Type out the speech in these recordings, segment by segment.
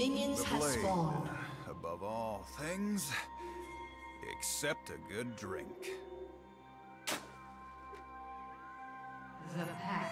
Minions have spawned. Above all things, except a good drink. The pact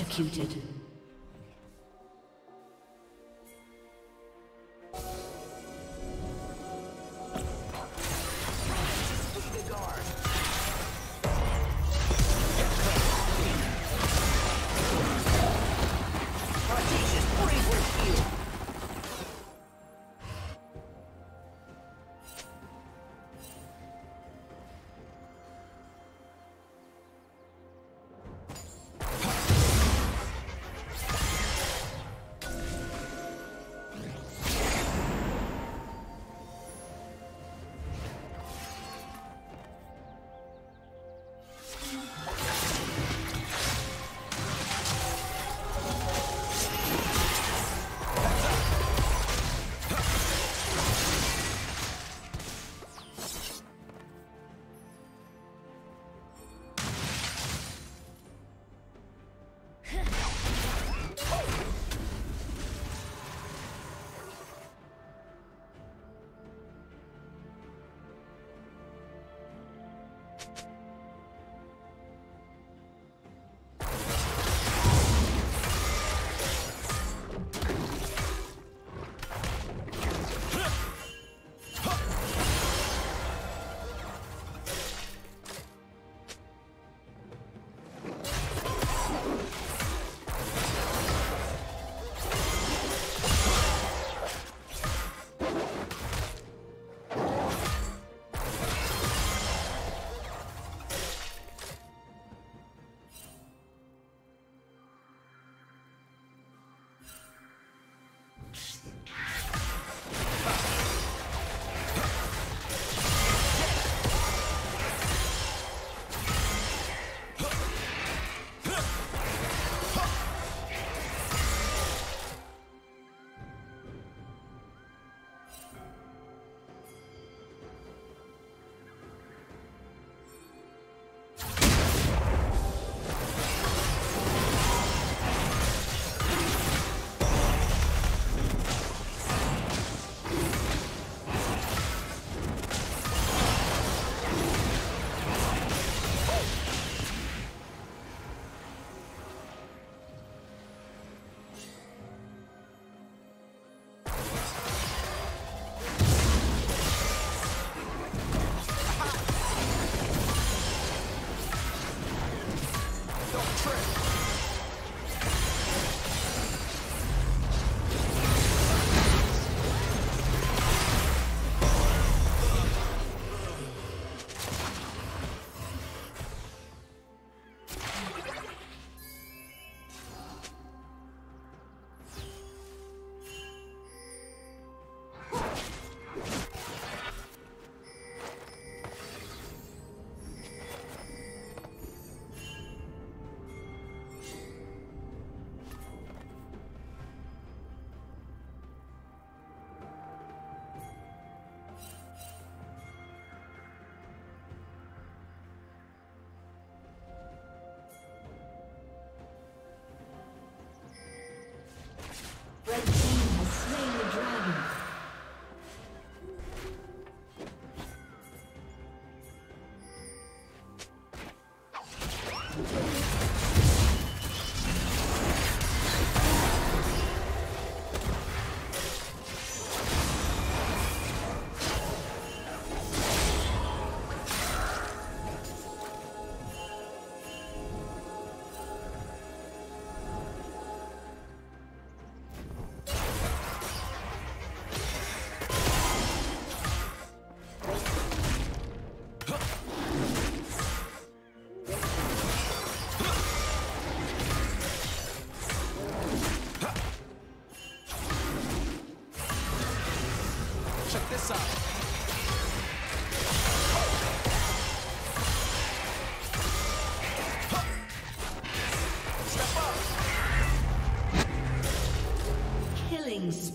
Executed. Audacious bravery field!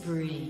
Spree.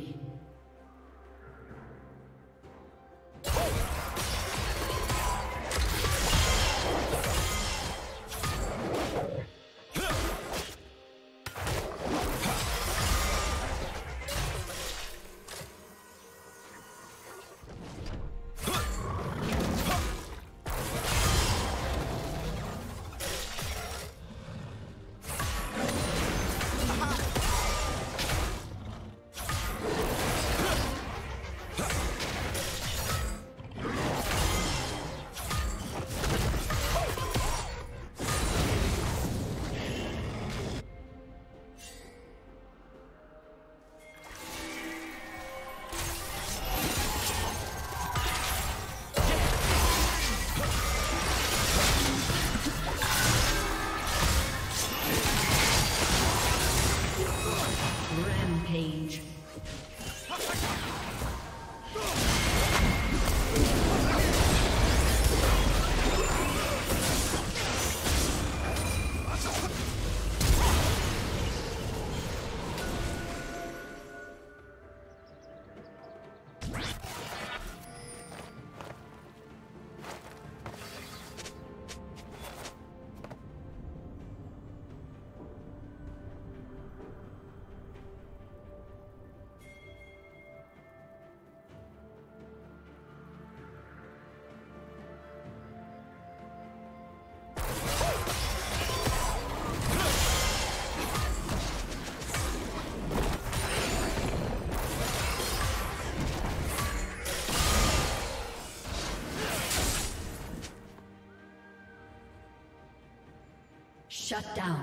Shut down.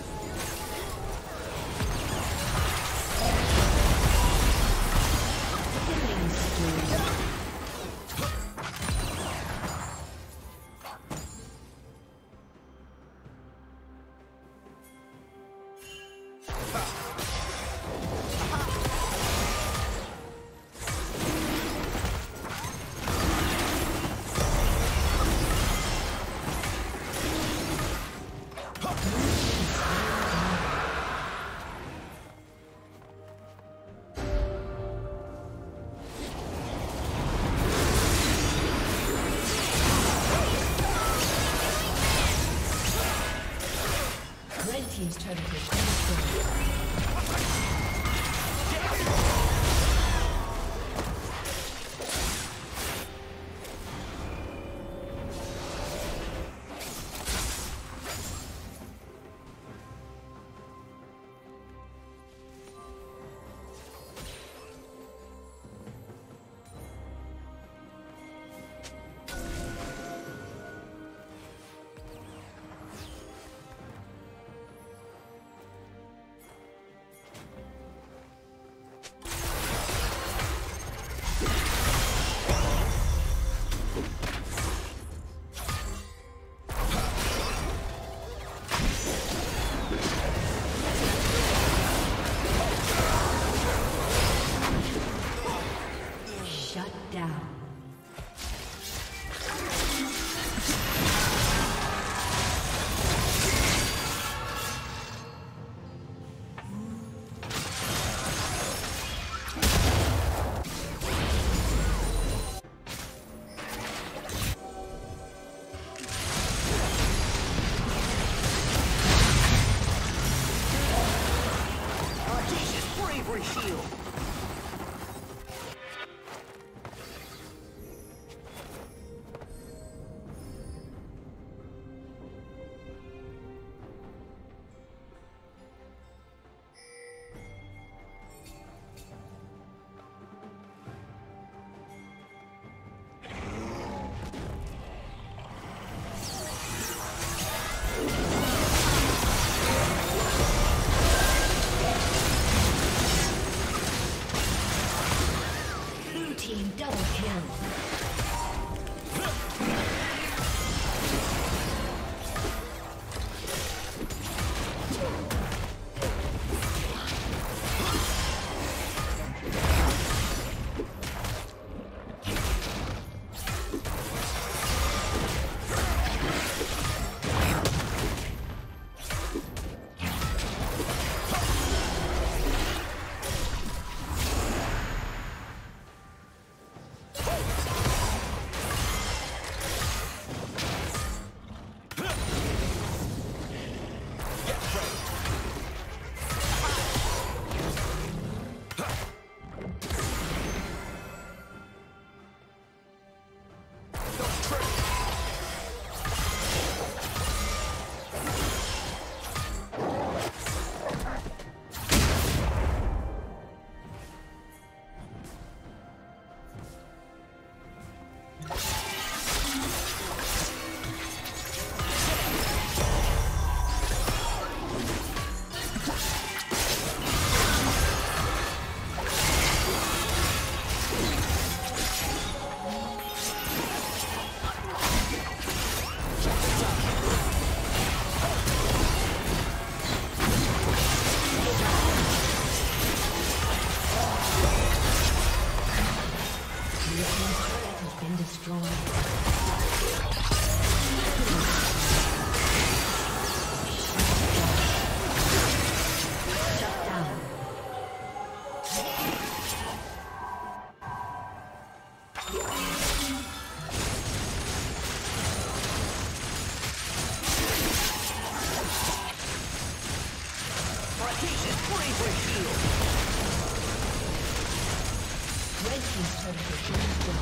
Team's turret has been destroyed.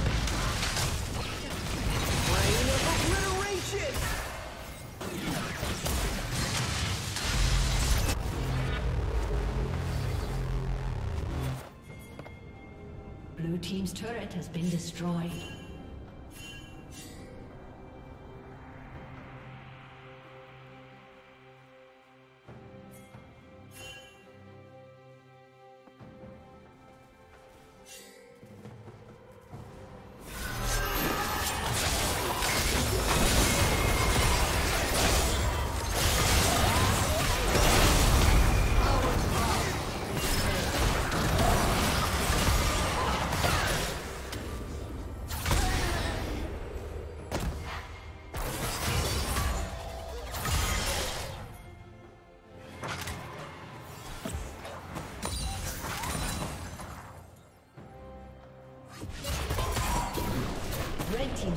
Blue team's turret has been destroyed.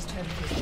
Team's turret has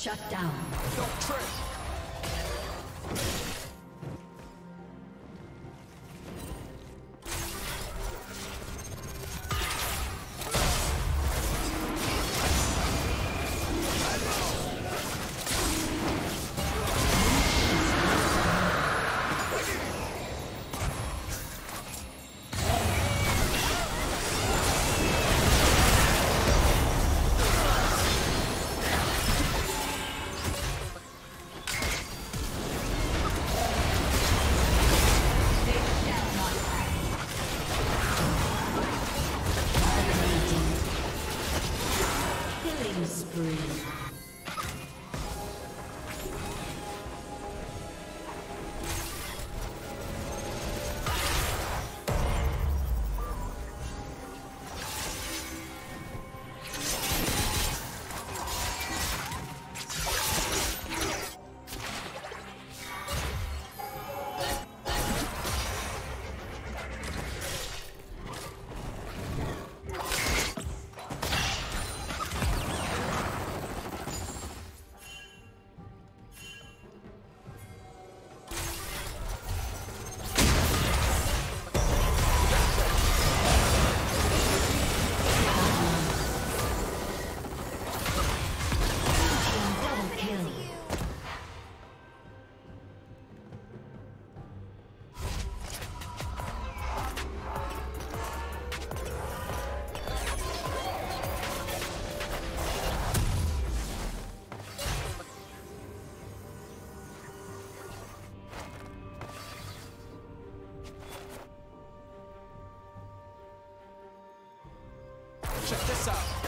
Shut down. Don't trip. Check this out.